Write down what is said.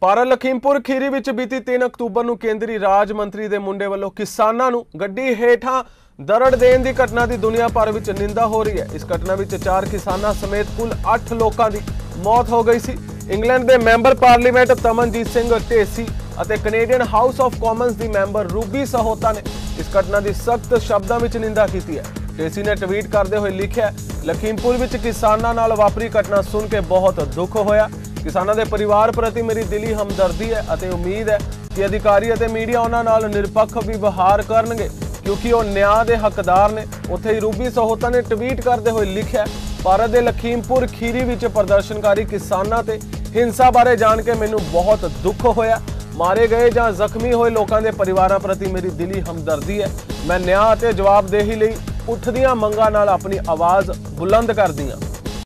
ਪਰ ਲਖੀਮਪੁਰ ਖੀਰੀ ਵਿੱਚ ਬੀਤੀ 3 ਅਕਤੂਬਰ ਨੂੰ ਕੇਂਦਰੀ ਰਾਜ ਮੰਤਰੀ ਦੇ ਮੁੰਡੇ ਵੱਲੋਂ ਕਿਸਾਨਾਂ ਨੂੰ ਗੱਡੀ ਹੇਠਾਂ ਦਰੜ ਦੇਣ ਦੀ ਘਟਨਾ ਦੀ ਦੁਨੀਆ ਭਰ ਵਿੱਚ ਨਿੰਦਾ ਹੋ ਰਹੀ ਹੈ। ਇਸ ਘਟਨਾ ਵਿੱਚ ਚਾਰ ਕਿਸਾਨਾਂ ਸਮੇਤ ਕੁੱਲ 8 ਲੋਕਾਂ ਦੀ ਮੌਤ ਹੋ ਗਈ ਸੀ। ਇੰਗਲੈਂਡ ਦੇ ਮੈਂਬਰ ਪਾਰਲੀਮੈਂਟ ਤਮਨਜੀਤ ਸਿੰਘ ਢੇਸੀ ਅਤੇ ਕੈਨੇਡੀਅਨ ਹਾਊਸ ਆਫ ਕਾਮਨਸ ਦੀ ਮੈਂਬਰ ਰੂਬੀ ਸਹੋਤਾ ਨੇ ਇਸ ਘਟਨਾ ਦੀ ਸਖਤ ਸ਼ਬਦਾਂ ਵਿੱਚ ਨਿੰਦਾ ਕੀਤੀ ਹੈ। ਢੇਸੀ ਨੇ ਟਵੀਟ ਕਰਦੇ ਹੋਏ ਲਿਖਿਆ, ਲਖੀਮਪੁਰ ਵਿੱਚ ਕਿਸਾਨਾਂ ਨਾਲ ਵਾਪਰੀ ਘਟਨਾ ਸੁਣ ਕੇ ਬਹੁਤ ਦੁੱਖ ਹੋਇਆ। ਕਿਸਾਨਾਂ ਦੇ ਪਰਿਵਾਰ ਪ੍ਰਤੀ ਮੇਰੀ ਦਿਲੀ ਹਮਦਰਦੀ ਹੈ ਅਤੇ ਉਮੀਦ ਹੈ ਕਿ ਅਧਿਕਾਰੀ ਅਤੇ ਮੀਡੀਆ ਉਹਨਾਂ ਨਾਲ ਨਿਰਪੱਖ ਵਿਵਹਾਰ ਕਰਨਗੇ, ਕਿਉਂਕਿ ਉਹ ਨਿਆਂ ਦੇ ਹੱਕਦਾਰ ਨੇ। ਉੱਥੇ ਹੀ ਰੂਬੀ ਸਹੋਤਾ ਨੇ ਟਵੀਟ ਕਰਦੇ ਹੋਏ ਲਿਖਿਆ, ਭਾਰਤ ਦੇ ਲਖੀਮਪੁਰ ਖੀਰੀ ਵਿੱਚ ਪ੍ਰਦਰਸ਼ਨਕਾਰੀ ਕਿਸਾਨਾਂ ਤੇ ਹਿੰਸਾ ਬਾਰੇ ਜਾਣ ਕੇ ਮੈਨੂੰ ਬਹੁਤ ਦੁੱਖ ਹੋਇਆ। ਮਾਰੇ ਗਏ ਜਾਂ ਜ਼ਖਮੀ ਹੋਏ ਲੋਕਾਂ ਦੇ ਪਰਿਵਾਰਾਂ ਪ੍ਰਤੀ ਮੇਰੀ ਦਿਲੀ ਹਮਦਰਦੀ ਹੈ। ਮੈਂ ਨਿਆਂ ਅਤੇ ਜਵਾਬਦੇਹੀ ਲਈ ਉੱਠਦੀਆਂ ਮੰਗਾਂ ਨਾਲ ਆਪਣੀ ਆਵਾਜ਼ ਬੁਲੰਦ ਕਰਦੀ ਹਾਂ।